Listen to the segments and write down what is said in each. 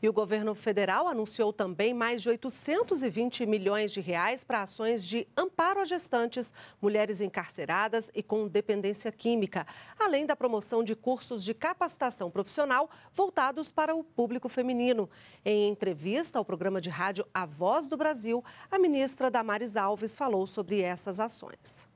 E o governo federal anunciou também mais de 820 milhões de reais para ações de amparo a gestantes, mulheres encarceradas e com dependência química, além da promoção de cursos de capacitação profissional voltados para o público feminino. Em entrevista ao programa de rádio A Voz do Brasil, a ministra Damares Alves falou sobre essas ações.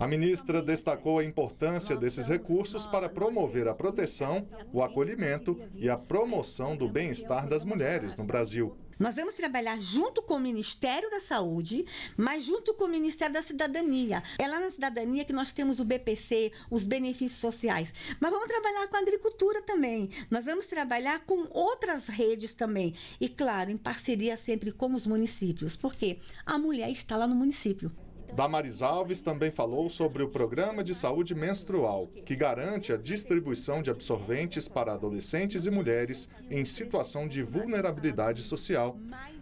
A ministra destacou a importância desses recursos para promover a proteção, o acolhimento e a promoção do bem-estar das mulheres no Brasil. Nós vamos trabalhar junto com o Ministério da Saúde, mas junto com o Ministério da Cidadania. É lá na cidadania que nós temos o BPC, os benefícios sociais. Mas vamos trabalhar com a agricultura também. Nós vamos trabalhar com outras redes também. E, claro, em parceria sempre com os municípios, porque a mulher está lá no município. Damaris Alves também falou sobre o programa de saúde menstrual, que garante a distribuição de absorventes para adolescentes e mulheres em situação de vulnerabilidade social.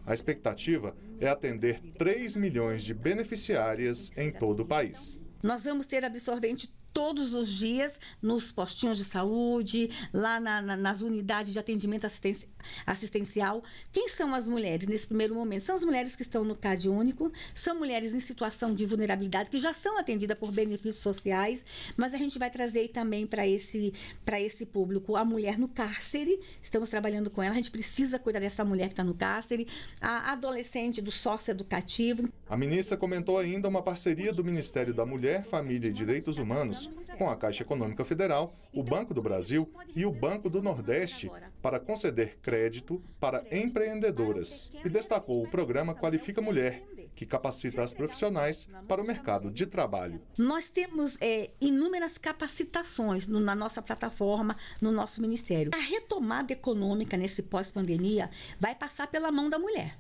A expectativa é atender 3 milhões de beneficiárias em todo o país. Nós vamos ter absorvente todos os dias nos postinhos de saúde, lá na, na, nas unidades de atendimento assistenci assistencial. Quem são as mulheres nesse primeiro momento? São as mulheres que estão no CAD único, são mulheres em situação de vulnerabilidade que já são atendidas por benefícios sociais, mas a gente vai trazer também para esse, esse público a mulher no cárcere. Estamos trabalhando com ela, a gente precisa cuidar dessa mulher que está no cárcere, a adolescente do sócio educativo. A ministra comentou ainda uma parceria do Ministério da Mulher, Família e Direitos Humanos com a Caixa Econômica Federal, o Banco do Brasil e o Banco do Nordeste para conceder crédito para empreendedoras e destacou o programa Qualifica Mulher, que capacita as profissionais para o mercado de trabalho. Nós temos é, inúmeras capacitações no, na nossa plataforma, no nosso ministério. A retomada econômica nesse pós-pandemia vai passar pela mão da mulher.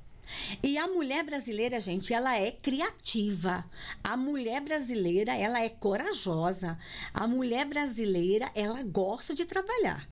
E a mulher brasileira, gente, ela é criativa. A mulher brasileira, ela é corajosa. A mulher brasileira, ela gosta de trabalhar.